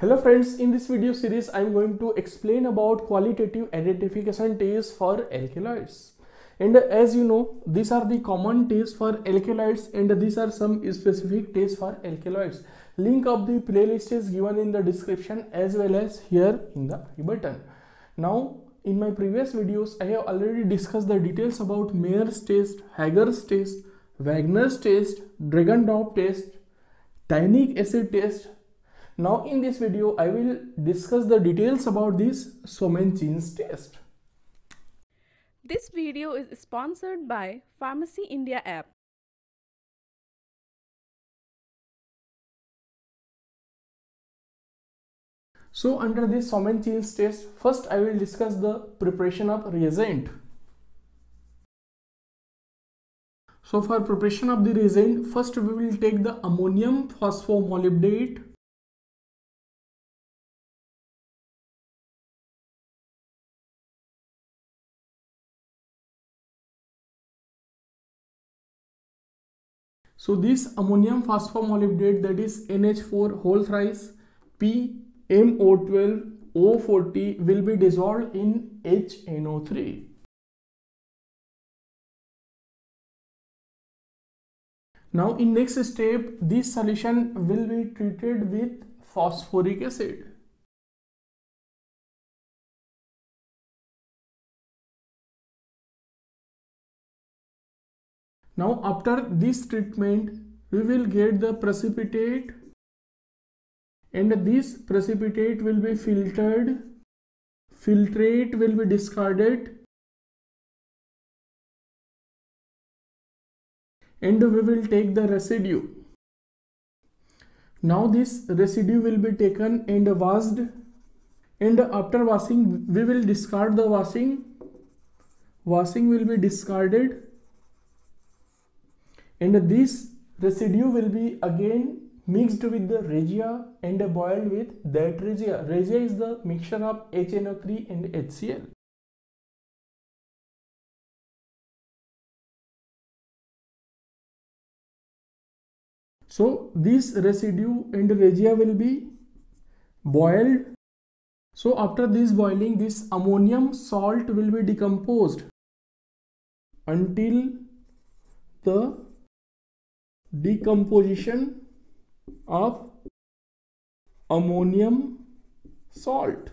Hello friends, in this video series I am going to explain about qualitative identification tests for alkaloids. And as you know, these are the common tests for alkaloids and these are some specific tests for alkaloids. Link of the playlist is given in the description as well as here in the button. Now, in my previous videos, I have already discussed the details about Mayer's test, Hager's test, Wagner's test, Dragendorff test, tannic acid test, now in this video, I will discuss the details about this Sonnenschein's test. This video is sponsored by Pharmacy India app. So under this Sonnenschein's test, first I will discuss the preparation of reagent. So for preparation of the reagent, first we will take the ammonium phosphomolybdate So this ammonium phosphomolybdate that is NH4 whole thrice PMO12 O40 will be dissolved in HNO3. Now in next step this solution will be treated with phosphoric acid. Now after this treatment we will get the precipitate. And this precipitate will be filtered. Filtrate will be discarded. And we will take the residue. Now this residue will be taken and washed. And after washing we will discard the washing. Washing will be discarded and this residue will be again mixed with the regia and boiled with that regia. Regia is the mixture of HNO3 and HCl. So this residue and regia will be boiled. So after this boiling, this ammonium salt will be decomposed until the decomposition of ammonium salt.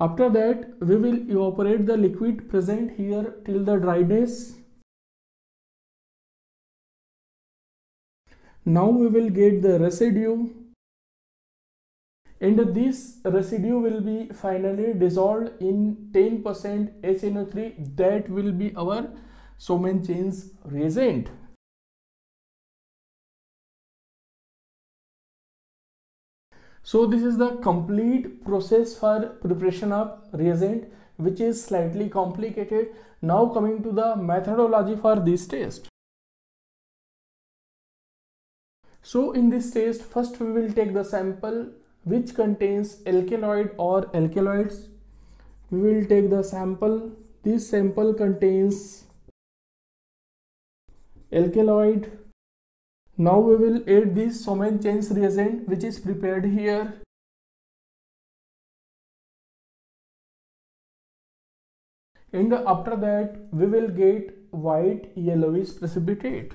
After that, we will evaporate the liquid present here till the dryness. Now we will get the residue and this residue will be finally dissolved in 10% HNO3 that will be our Sonnenschein's reagent. So this is the complete process for preparation of reagent which is slightly complicated. Now coming to the methodology for this test. So in this test first we will take the sample which contains alkaloid or alkaloids. We will take the sample. This sample contains alkaloid now we will add this Sonnenschein's reagent which is prepared here. And after that we will get white yellowish precipitate.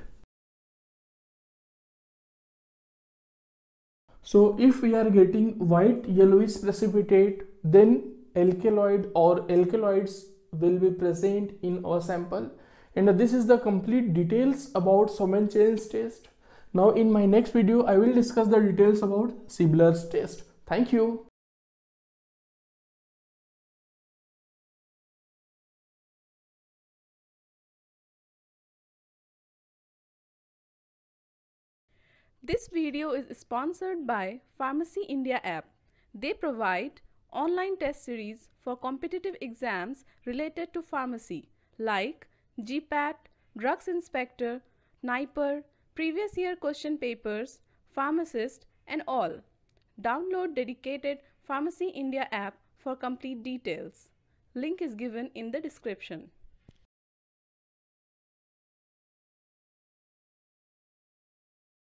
So if we are getting white yellowish precipitate then alkaloid or alkaloids will be present in our sample and this is the complete details about Sonnenschein's test. Now in my next video, I will discuss the details about Scheibler's test. Thank you. This video is sponsored by Pharmacy India app. They provide online test series for competitive exams related to pharmacy like GPAT, Drugs Inspector, NIPER, previous year question papers, pharmacist and all. Download dedicated Pharmacy India app for complete details. Link is given in the description.